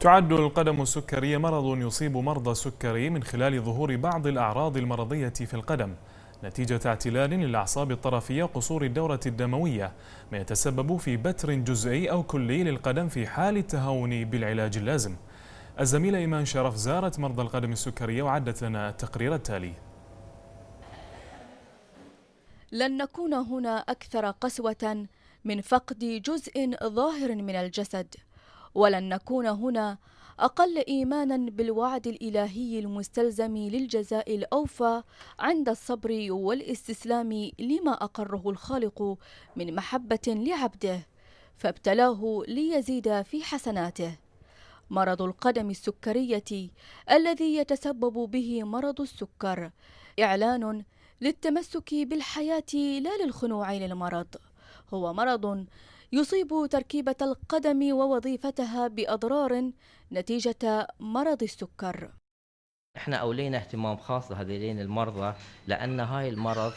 تعد القدم السكرية مرض يصيب مرضى السكري من خلال ظهور بعض الأعراض المرضية في القدم. نتيجة اعتلال للأعصاب الطرفية قصور الدورة الدموية. ما يتسبب في بتر جزئي أو كلي للقدم في حال التهاون بالعلاج اللازم. الزميلة إيمان شرف زارت مرضى القدم السكرية وعدت لنا التقرير التالي. لن نكون هنا أكثر قسوة من فقد جزء ظاهر من الجسد. ولن نكون هنا أقل إيمانا بالوعد الإلهي المستلزم للجزاء الأوفى عند الصبر والاستسلام لما أقره الخالق من محبة لعبده فابتلاه ليزيد في حسناته. مرض القدم السكرية الذي يتسبب به مرض السكر إعلان للتمسك بالحياة لا للخنوع للمرض. هو مرض يصيب تركيبة القدم ووظيفتها بأضرار نتيجة مرض السكر. إحنا أولينا اهتمام خاص لهذين المرضى لأن هاي المرض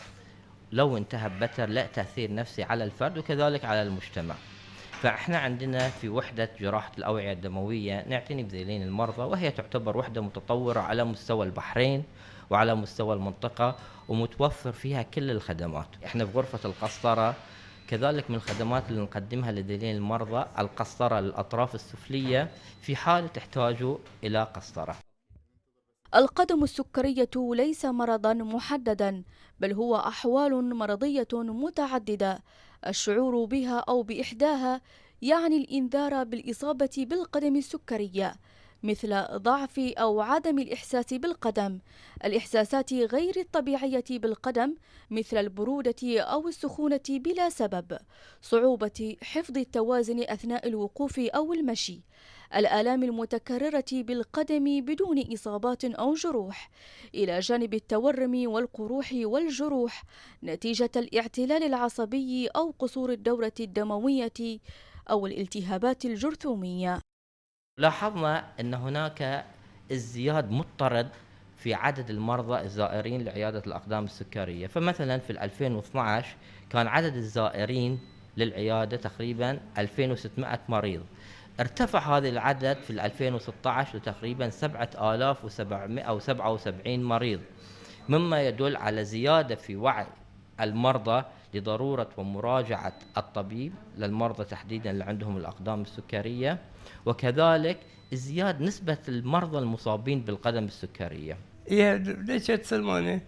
لو انتهى ببتر له تأثير نفسي على الفرد وكذلك على المجتمع. فإحنا عندنا في وحدة جراحة الأوعية الدموية نعتني بذيلين المرضى وهي تعتبر وحدة متطورة على مستوى البحرين وعلى مستوى المنطقة ومتوفر فيها كل الخدمات. إحنا في غرفة القسطرة كذلك من الخدمات اللي نقدمها لدليل المرضى القسطرة للأطراف السفلية في حال تحتاجوا إلى قسطرة القدم السكرية ليس مرضا محددا بل هو أحوال مرضية متعددة. الشعور بها أو بإحداها يعني الإنذار بالإصابة بالقدم السكرية. مثل ضعف أو عدم الإحساس بالقدم الإحساسات غير الطبيعية بالقدم مثل البرودة أو السخونة بلا سبب صعوبة حفظ التوازن أثناء الوقوف أو المشي الآلام المتكررة بالقدم بدون إصابات أو جروح إلى جانب التورم والقروح والجروح نتيجة الاعتلال العصبي أو قصور الدورة الدموية أو الالتهابات الجرثومية. لاحظنا أن هناك ازدياد مضطرد في عدد المرضى الزائرين لعيادة الأقدام السكرية. فمثلا في 2012 كان عدد الزائرين للعيادة تقريبا 2600 مريض. ارتفع هذا العدد في 2016 لتقريبا 7777 مريض. مما يدل على زيادة في وعي المرضى لضرورة ومراجعة الطبيب للمرضى تحديدا اللي عندهم الأقدام السكرية وكذلك ازدياد نسبة المرضى المصابين بالقدم السكرية. هي سلمانة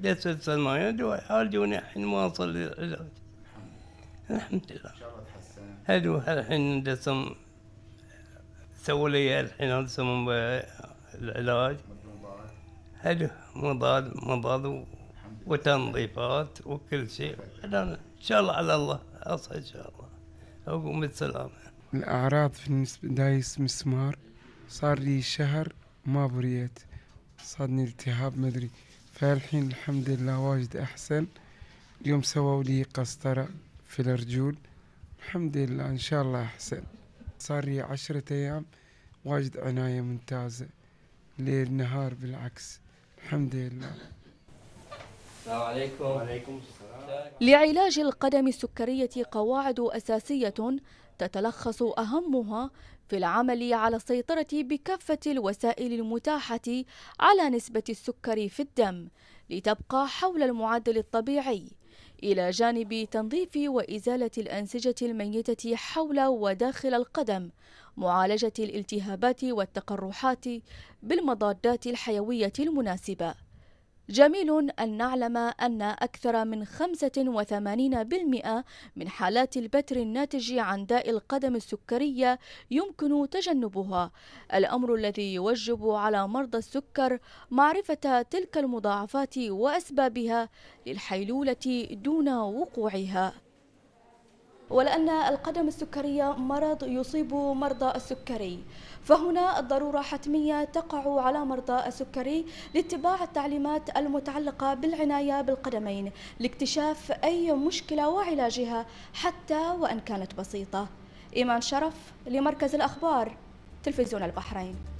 ليش سلمانة دواء دوني الحين ما وصل للعلاج الحمد لله. حلو الحين دسم سووا لي الحين يسمون العلاج حلو مضاد مضاد وتنظيفات وكل شيء. إن شاء الله على الله اصحى إن شاء الله. اقوم بالسلامه الأعراض بالنسبة دايس مسمار. صار لي شهر ما بريت. صادني التهاب مدري. فالحين الحمد لله واجد أحسن. اليوم سووا لي قسطرة في الرجول الحمد لله إن شاء الله أحسن. صار لي عشرة أيام واجد عناية ممتازة. ليل نهار بالعكس. الحمد لله. السلام عليكم. وعليكم السلام. لعلاج القدم السكرية قواعد أساسية تتلخص أهمها في العمل على السيطرة بكافة الوسائل المتاحة على نسبة السكر في الدم لتبقى حول المعدل الطبيعي. إلى جانب تنظيف وإزالة الأنسجة الميتة حول وداخل القدم معالجة الالتهابات والتقرحات بالمضادات الحيوية المناسبة. جميل أن نعلم أن أكثر من 85% من حالات البتر الناتج عن داء القدم السكرية يمكن تجنبها. الأمر الذي يوجب على مرضى السكر معرفة تلك المضاعفات وأسبابها للحيلولة دون وقوعها. ولأن القدم السكرية مرض يصيب مرضى السكري. فهنا الضرورة حتمية تقع على مرضى السكري لاتباع التعليمات المتعلقة بالعناية بالقدمين لاكتشاف أي مشكلة وعلاجها حتى وإن كانت بسيطة. إيمان شرف لمركز الأخبار تلفزيون البحرين.